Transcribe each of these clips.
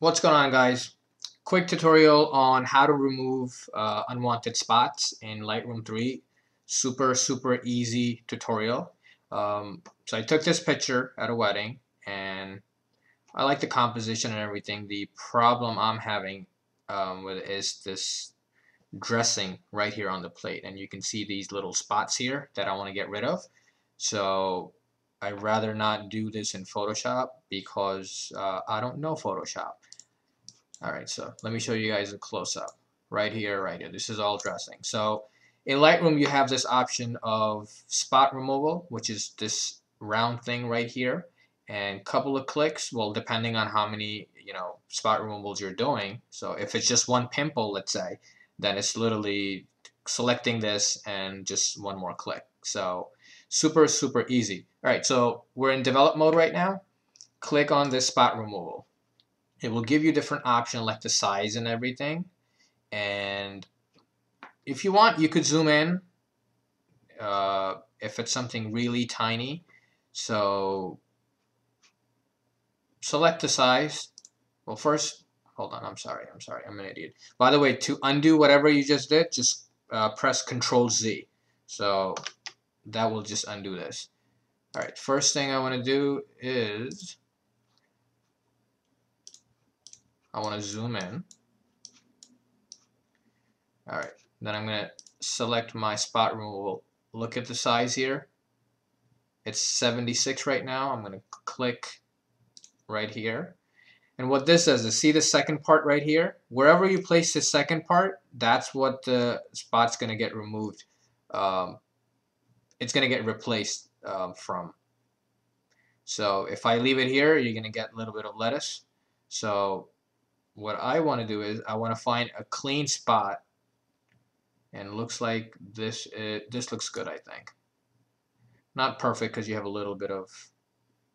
What's going on guys? Quick tutorial on how to remove uh, unwanted spots in Lightroom 3. Super, super easy tutorial. Um, so I took this picture at a wedding and I like the composition and everything. The problem I'm having um, with is this dressing right here on the plate and you can see these little spots here that I want to get rid of. So I'd rather not do this in Photoshop because uh, I don't know Photoshop. Alright, so let me show you guys a close-up. Right here, right here. This is all dressing. So in Lightroom you have this option of spot removal, which is this round thing right here. And couple of clicks, well depending on how many you know spot removals you're doing. So if it's just one pimple, let's say, then it's literally selecting this and just one more click. So super, super easy. Alright, so we're in develop mode right now. Click on this spot removal. It will give you different options like the size and everything. And if you want you could zoom in uh, if it's something really tiny. So select the size. Well first hold on I'm sorry I'm sorry I'm an idiot. By the way to undo whatever you just did just uh, press control Z. So that will just undo this alright first thing I want to do is I want to zoom in. Alright, then I'm going to select my spot removal. Look at the size here. It's 76 right now. I'm going to click right here. And what this does is see the second part right here? Wherever you place the second part, that's what the spot's going to get removed. Um, it's going to get replaced um, from. So if I leave it here, you're going to get a little bit of lettuce. So what I want to do is I want to find a clean spot and looks like this it, this looks good I think not perfect because you have a little bit of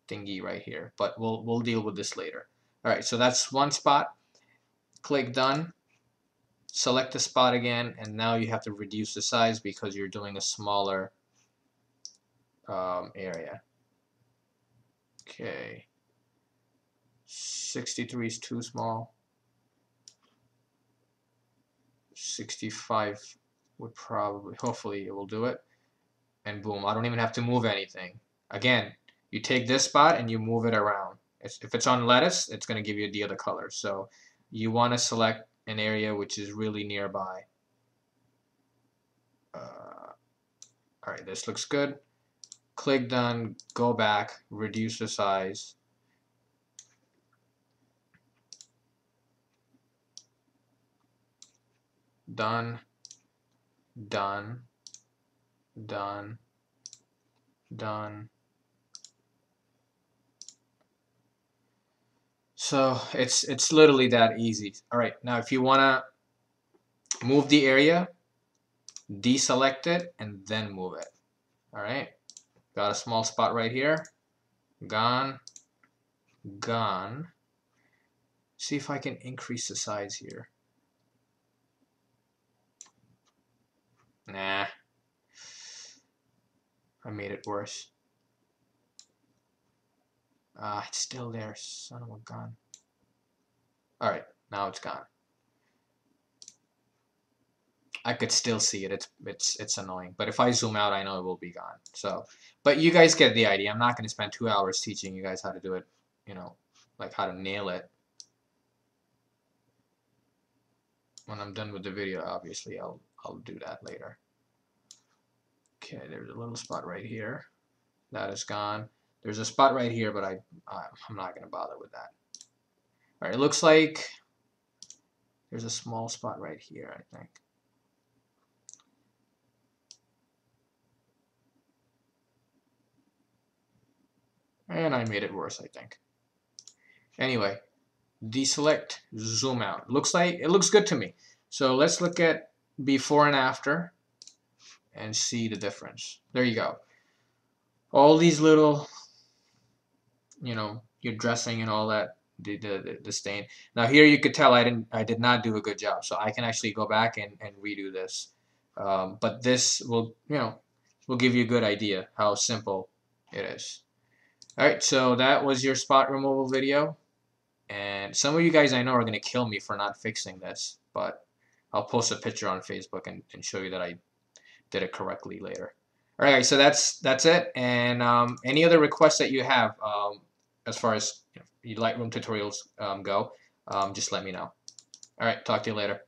thingy right here but we'll we'll deal with this later alright so that's one spot click done select the spot again and now you have to reduce the size because you're doing a smaller um, area okay 63 is too small 65 would probably, hopefully it will do it. And boom, I don't even have to move anything. Again, you take this spot and you move it around. If it's on lettuce, it's going to give you the other color. So you want to select an area which is really nearby. Uh, Alright, this looks good. Click done, go back, reduce the size. done, done, done, done. So it's it's literally that easy. All right, now if you want to move the area, deselect it and then move it. All right, got a small spot right here. Gone, gone. See if I can increase the size here. Nah. I made it worse. Ah, uh, it's still there. Son of a gun. Alright, now it's gone. I could still see it. It's it's it's annoying. But if I zoom out, I know it will be gone. So, but you guys get the idea. I'm not going to spend two hours teaching you guys how to do it. You know, like how to nail it. When I'm done with the video, obviously, I'll I'll do that later. Okay, there's a little spot right here. That is gone. There's a spot right here, but I, I'm not going to bother with that. All right, it looks like there's a small spot right here, I think. And I made it worse, I think. Anyway, deselect, zoom out. Looks like it looks good to me. So let's look at before and after and see the difference. There you go. All these little, you know, your dressing and all that, the, the, the stain. Now here you could tell I didn't, I did not do a good job. So I can actually go back and, and redo this. Um, but this will, you know, will give you a good idea how simple it is. Alright, so that was your spot removal video. And some of you guys I know are gonna kill me for not fixing this, but I'll post a picture on Facebook and, and show you that I did it correctly later. All right, guys, so that's that's it. And um, any other requests that you have um, as far as you know, Lightroom tutorials um, go, um, just let me know. All right, talk to you later.